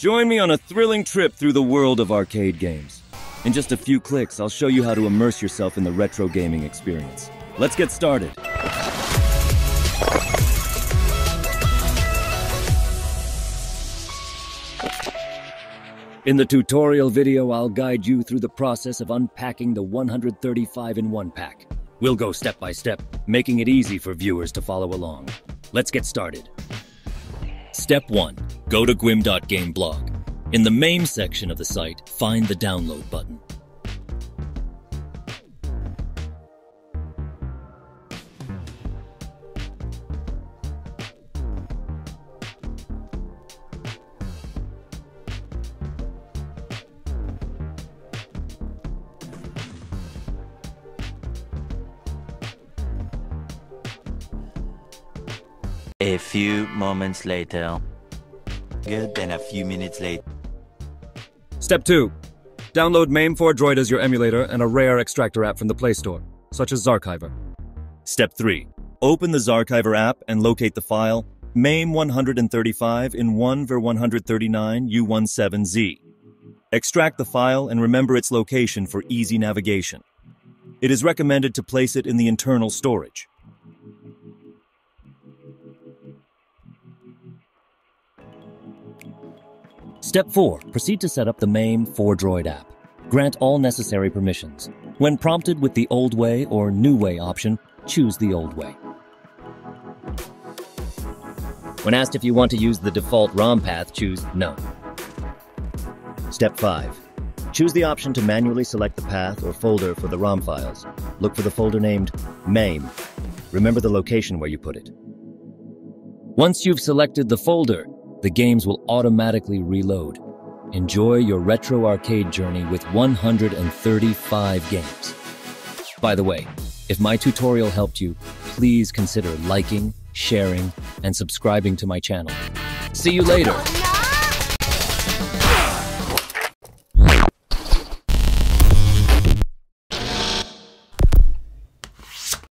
Join me on a thrilling trip through the world of arcade games. In just a few clicks, I'll show you how to immerse yourself in the retro gaming experience. Let's get started. In the tutorial video, I'll guide you through the process of unpacking the 135 in 1 pack. We'll go step by step, making it easy for viewers to follow along. Let's get started. Step 1. Go to gwim.gameblog. In the main section of the site, find the download button. A few moments later. Good, then a few minutes later. Step 2. Download MAME 4 Droid as your emulator and a RAR extractor app from the Play Store, such as Zarchiver. Step 3. Open the Zarchiver app and locate the file MAME 135 in 1 ver 139 U17Z. Extract the file and remember its location for easy navigation. It is recommended to place it in the internal storage. Step 4. Proceed to set up the MAME 4Droid app. Grant all necessary permissions. When prompted with the Old Way or New Way option, choose the Old Way. When asked if you want to use the default ROM path, choose No. Step 5. Choose the option to manually select the path or folder for the ROM files. Look for the folder named MAME. Remember the location where you put it. Once you've selected the folder, the games will automatically reload. Enjoy your retro arcade journey with 135 games. By the way, if my tutorial helped you, please consider liking, sharing, and subscribing to my channel. See you later!